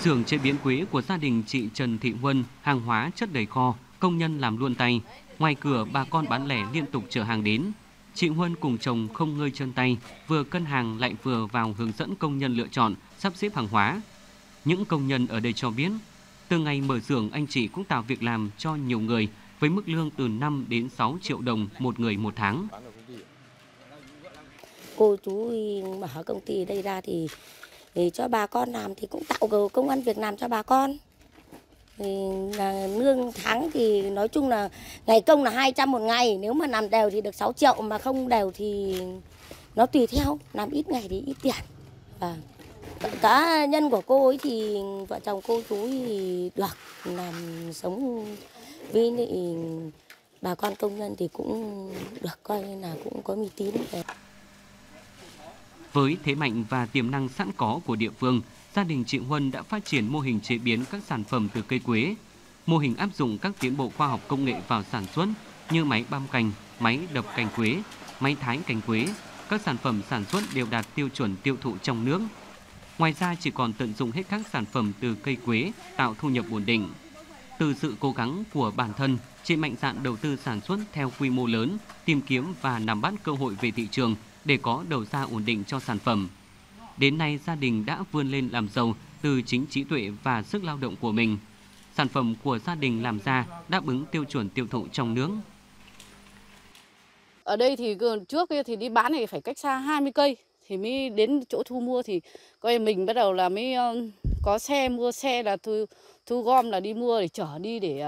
Xưởng chế biến quế của gia đình chị Trần Thị Huân hàng hóa chất đầy kho, công nhân làm luôn tay. Ngoài cửa bà con bán lẻ liên tục chở hàng đến. Chị Huân cùng chồng không ngơi chân tay, vừa cân hàng lại vừa vào hướng dẫn công nhân lựa chọn, sắp xếp hàng hóa. Những công nhân ở đây cho biết, từ ngày mở xưởng anh chị cũng tạo việc làm cho nhiều người với mức lương từ 5 đến 6 triệu đồng một người một tháng. Cô chú bảo công ty đây ra thì, thì cho bà con làm thì cũng tạo công ăn việc làm cho bà con. Thì là lương tháng thì nói chung là ngày công là 200 một ngày, nếu mà làm đều thì được 6 triệu mà không đều thì nó tùy theo, làm ít ngày thì ít tiền. và Cá nhân của cô ấy thì vợ chồng cô chú thì được làm sống với lại bà con công nhân thì cũng được coi là cũng có uy tín. Với thế mạnh và tiềm năng sẵn có của địa phương, gia đình chị Huân đã phát triển mô hình chế biến các sản phẩm từ cây quế. Mô hình áp dụng các tiến bộ khoa học công nghệ vào sản xuất như máy băm cành, máy đập cành quế, máy thái cành quế. Các sản phẩm sản xuất đều đạt tiêu chuẩn tiêu thụ trong nước. Ngoài ra chỉ còn tận dụng hết các sản phẩm từ cây quế tạo thu nhập ổn định. Từ sự cố gắng của bản thân, chị mạnh dạn đầu tư sản xuất theo quy mô lớn, tìm kiếm và nắm bắt cơ hội về thị trường để có đầu ra ổn định cho sản phẩm. Đến nay, gia đình đã vươn lên làm giàu từ chính trí tuệ và sức lao động của mình. Sản phẩm của gia đình làm ra đáp ứng tiêu chuẩn tiêu thụ trong nước. Ở đây thì trước thì đi bán thì phải cách xa 20 cây thì mới đến chỗ thu mua thì coi mình bắt đầu là mới có xe mua xe là thu thu gom là đi mua để chở đi để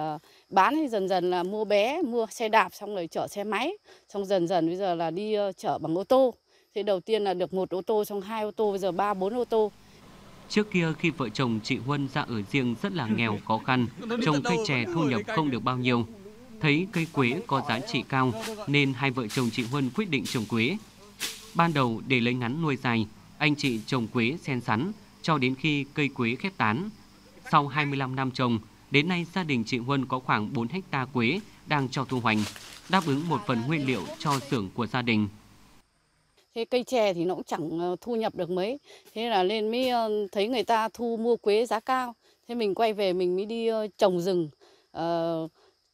bán thì dần dần là mua bé mua xe đạp xong rồi chở xe máy. Xong dần dần bây giờ là đi chở bằng ô tô. Thì đầu tiên là được một ô tô xong hai ô tô bây giờ ba bốn ô tô. Trước kia khi vợ chồng chị Huân ra ở riêng rất là nghèo khó khăn, trồng cây chè thu nhập không được bao nhiêu. Thấy cây quế có giá trị cao nên hai vợ chồng chị Huân quyết định trồng quế. Ban đầu để lấy ngắn nuôi dài, anh chị trồng quế xen sắn cho đến khi cây quế khép tán. Sau 25 năm trồng, đến nay gia đình chị Huân có khoảng 4 hecta quế đang cho thu hoạch, đáp ứng một phần nguyên liệu cho xưởng của gia đình. Thế cây chè thì nó cũng chẳng thu nhập được mấy, thế là lên mới thấy người ta thu mua quế giá cao, thế mình quay về mình mới đi trồng rừng,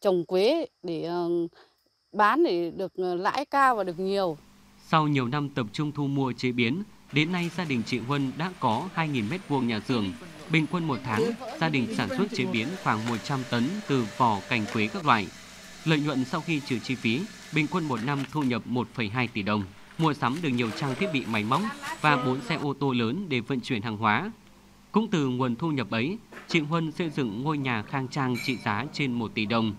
trồng quế để bán để được lãi cao và được nhiều. Sau nhiều năm tập trung thu mua chế biến, đến nay gia đình chị Huân đã có 2.000 m2 nhà xưởng. Bình quân một tháng, gia đình sản xuất chế biến khoảng 100 tấn từ vỏ cành quế các loại. Lợi nhuận sau khi trừ chi phí, bình quân một năm thu nhập 1,2 tỷ đồng. Mua sắm được nhiều trang thiết bị máy móc và 4 xe ô tô lớn để vận chuyển hàng hóa. Cũng từ nguồn thu nhập ấy, chị Huân xây dựng ngôi nhà khang trang trị giá trên 1 tỷ đồng,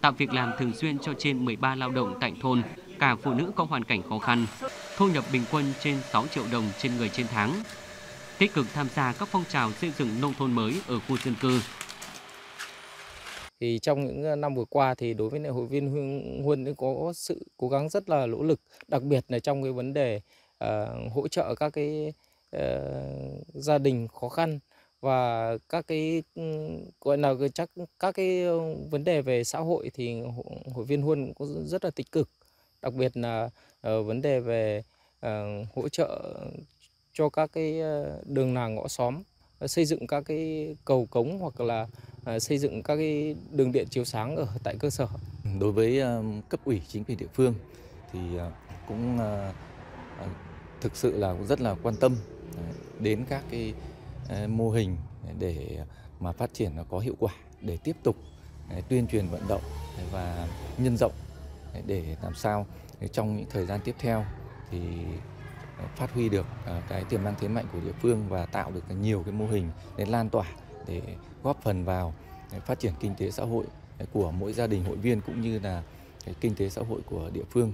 tạo việc làm thường xuyên cho trên 13 lao động tại thôn cả phụ nữ có hoàn cảnh khó khăn, thu nhập bình quân trên 6 triệu đồng trên người trên tháng. Tích cực tham gia các phong trào xây dựng nông thôn mới ở khu dân cư. Thì trong những ờ, năm vừa qua thì đối với hội viên Huân có sự cố gắng rất là nỗ lực, đặc biệt là trong cái vấn đề uh, hỗ trợ các cái uh, gia đình khó khăn và các cái ừ, gọi là chắc các cái vấn đề về xã hội thì hội viên Huân cũng rất là tích cực đặc biệt là uh, vấn đề về uh, hỗ trợ cho các cái ờ, đường làng ngõ xóm xây dựng các cái cầu cống hoặc là xây dựng các cái đường điện chiếu sáng ở tại cơ sở. Đối với cấp ủy chính quyền địa phương thì cũng thực sự là cũng rất là quan tâm đến các cái mô hình để mà phát triển nó có hiệu quả để tiếp tục tuyên truyền vận động và nhân rộng để làm sao trong những thời gian tiếp theo thì ờ, phát huy được ờ, cái tiềm năng thế mạnh của địa phương và tạo được nhiều cái mô hình để lan tỏa, để góp phần vào phát triển kinh tế xã hội ờ, của mỗi gia đình, hội viên cũng như là cái kinh tế xã hội của địa phương.